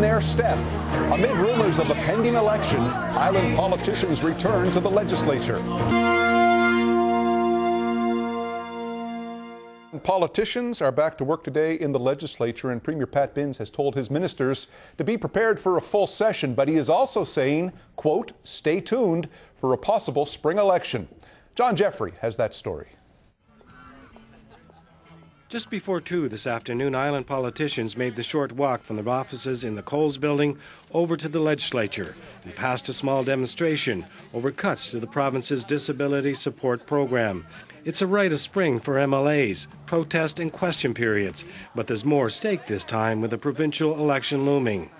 their step. Amid rumors of a pending election, island politicians return to the legislature. Politicians are back to work today in the legislature, and Premier Pat Binns has told his ministers to be prepared for a full session, but he is also saying, quote, stay tuned for a possible spring election. John Jeffrey has that story. Just before 2 this afternoon, island politicians made the short walk from their offices in the Coles building over to the legislature and passed a small demonstration over cuts to the province's disability support program. It's a rite of spring for MLAs, protest and question periods, but there's more stake this time with the provincial election looming.